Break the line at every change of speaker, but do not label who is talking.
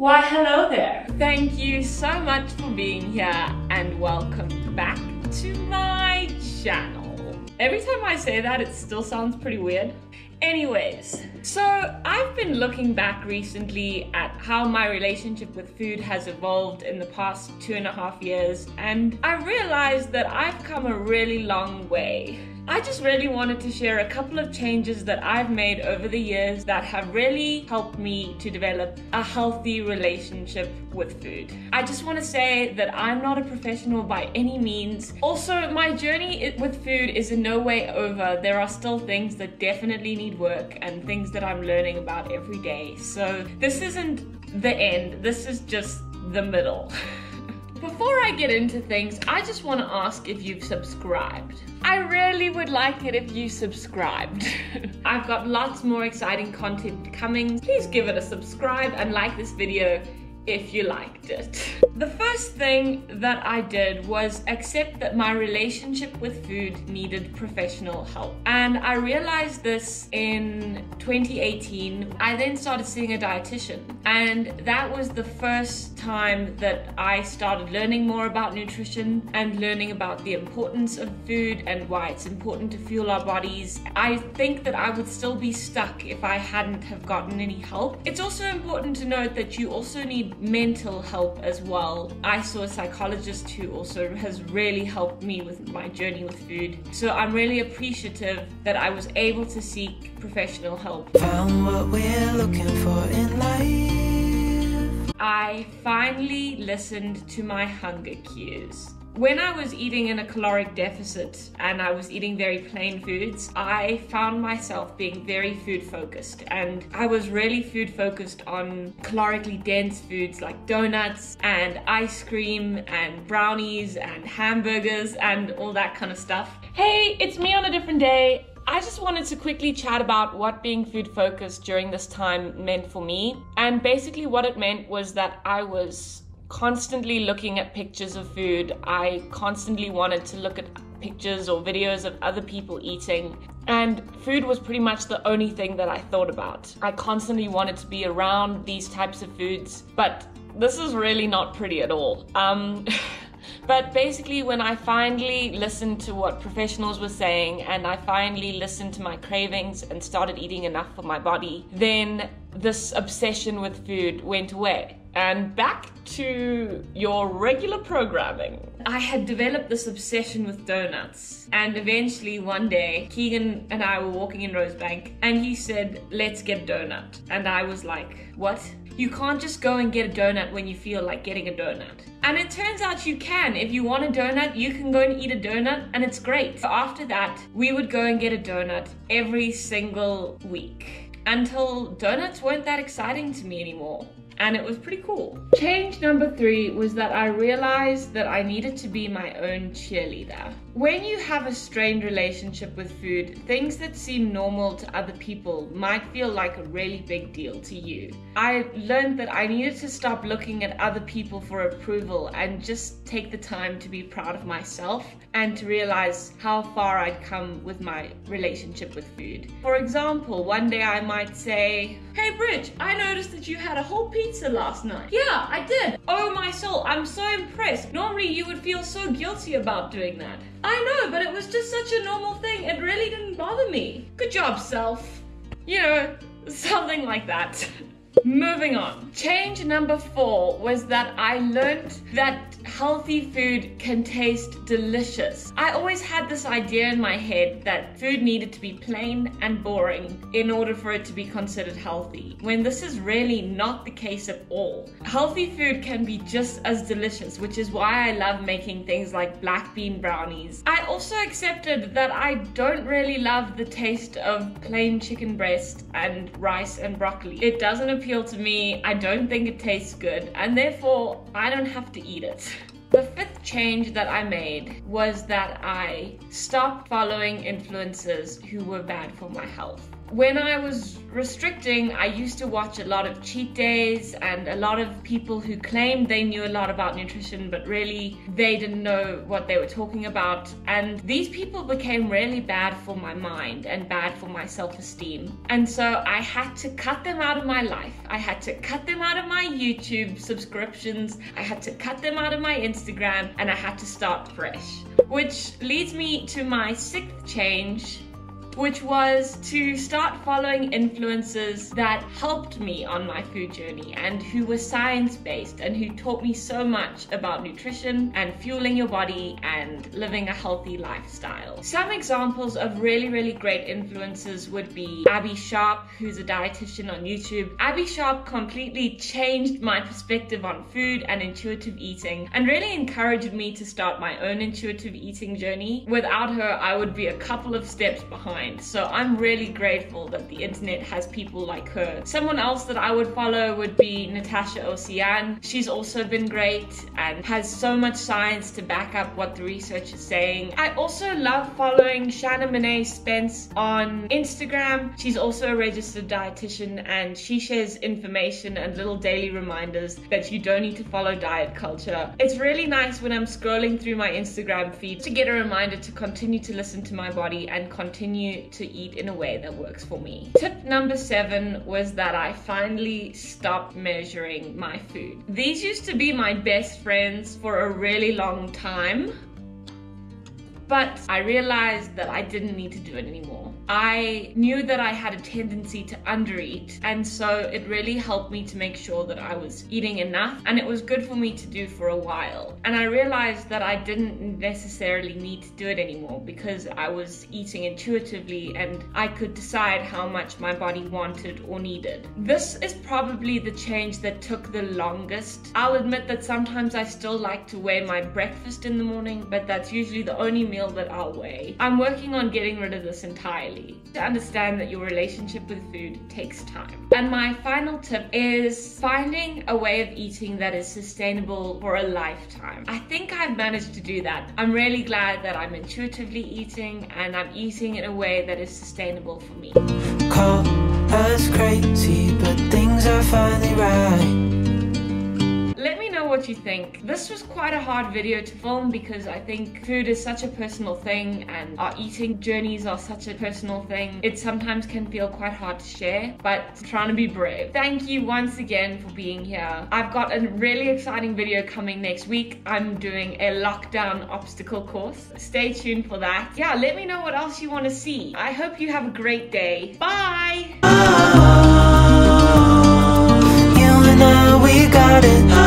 Why, hello there.
Thank you so much for being here and welcome back to my channel. Every time I say that, it still sounds pretty weird. Anyways, so I've been looking back recently at how my relationship with food has evolved in the past two and a half years, and I realized that I've come a really long way. I just really wanted to share a couple of changes that I've made over the years that have really helped me to develop a healthy relationship with food. I just want to say that I'm not a professional by any means. Also, my journey with food is in no way over. There are still things that definitely need work and things that I'm learning about every day. So, this isn't the end, this is just the middle. Before I get into things, I just want to ask if you've subscribed. I really would like it if you subscribed. I've got lots more exciting content coming. Please give it a subscribe and like this video if you liked it. The first thing that I did was accept that my relationship with food needed professional help. And I realized this in 2018. I then started seeing a dietitian, and that was the first time that I started learning more about nutrition and learning about the importance of food and why it's important to fuel our bodies. I think that I would still be stuck if I hadn't have gotten any help. It's also important to note that you also need mental help as well. I saw a psychologist who also has really helped me with my journey with food. So I'm really appreciative that I was able to seek professional help. Found what we're looking for in life. I finally listened to my hunger cues. When I was eating in a caloric deficit and I was eating very plain foods, I found myself being very food focused. And I was really food focused on calorically dense foods like donuts and ice cream and brownies and hamburgers and all that kind of stuff. Hey, it's me on a different day. I just wanted to quickly chat about what being food focused during this time meant for me. And basically, what it meant was that I was constantly looking at pictures of food. I constantly wanted to look at pictures or videos of other people eating. And food was pretty much the only thing that I thought about. I constantly wanted to be around these types of foods, but this is really not pretty at all. Um, but basically, when I finally listened to what professionals were saying and I finally listened to my cravings and started eating enough for my body, then this obsession with food went away and back to your regular programming. I had developed this obsession with donuts, and eventually one day, Keegan and I were walking in Rosebank, and he said, Let's get a donut. And I was like, What? You can't just go and get a donut when you feel like getting a donut. And it turns out you can. If you want a donut, you can go and eat a donut, and it's great. So after that, we would go and get a donut every single week until donuts weren't that exciting to me anymore and it was pretty cool. Change number three was that I realized that I needed to be my own cheerleader. When you have a strained relationship with food, things that seem normal to other people might feel like a really big deal to you. I learned that I needed to stop looking at other people for approval and just take the time to be proud of myself and to realize how far I'd come with my relationship with food. For example, one day I might say, Hey Bridge, I noticed that you had a whole pizza last night. Yeah, I did. Oh my soul, I'm so impressed. Normally you would feel so guilty about doing that. I know, but it was just such a normal thing. It really didn't bother me. Good job, self. You know, something like that. Moving on. Change number four was that I learned that healthy food can taste delicious. I always had this idea in my head that food needed to be plain and boring in order for it to be considered healthy, when this is really not the case at all. Healthy food can be just as delicious, which is why I love making things like black bean brownies. I also accepted that I don't really love the taste of plain chicken breast and rice and broccoli. It doesn't appeal to me, I don't think it tastes good, and therefore I don't have to eat it. The fifth change that I made was that I stopped following influencers who were bad for my health. when I was restricting, I used to watch a lot of cheat days and a lot of people who claimed they knew a lot about nutrition, but really they didn't know what they were talking about. And these people became really bad for my mind and bad for my self esteem. And so I had to cut them out of my life. I had to cut them out of my YouTube subscriptions. I had to cut them out of my Instagram and I had to start fresh. Which leads me to my sixth change which was to start following influencers that helped me on my food journey and who were science based and who taught me so much about nutrition and fueling your body and living a healthy lifestyle. Some examples of really, really great influencers would be Abbey Sharpe, who's a dietitian on YouTube. Abbey Sharpe completely changed my perspective on food and intuitive eating and really encouraged me to start my own intuitive eating journey. Without her, I would be a couple of steps behind mind. So I'm really grateful that the internet has people like her. Someone else that I would follow would be Natacha Oceane. She's also been great and has so much science to back up what the research is saying. I also love following Shana Minei Spence on Instagram. She's also a registered dietitian and she shares information and little daily reminders that you don't need to follow diet culture. It's really nice when I'm scrolling through my Instagram feed to get a reminder to continue to listen to my body and continue to eat in a way that works for me. Tip number seven was that I finally stopped measuring my food. These used to be my best friends for a really long time, but I realized that I didn't need to do it anymore. I knew that I had a tendency to undereat, and so it really helped me to make sure that I was eating enough, and it was good for me to do for a while. And I realized that I didn't necessarily need to do it anymore because I was eating intuitively and I could decide how much my body wanted or needed. This is probably the change that took the longest. I'll admit that sometimes I still like to weigh my breakfast in the morning, but that's usually the only meal that I'll weigh. I'm working on getting rid of this entirely to understand that your relationship with food takes time. And my final tip is finding a way of eating that is sustainable for a lifetime. I think I've managed to do that. I'm really glad that I'm intuitively eating and I'm eating in a way that is sustainable for me. Call us crazy, but things are finally right what you think. This was quite a hard video to film because I think food is such a personal thing and our eating journeys are such a personal thing. It sometimes can feel quite hard to share, but I'm trying to be brave. Thank you once again for being here. I've got a really exciting video coming next week. I'm doing a lockdown obstacle course. Stay tuned for that. Yeah, let me know what else you want to see. I hope you have a great day. Bye! Oh, we got it